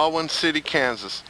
Baldwin City, Kansas.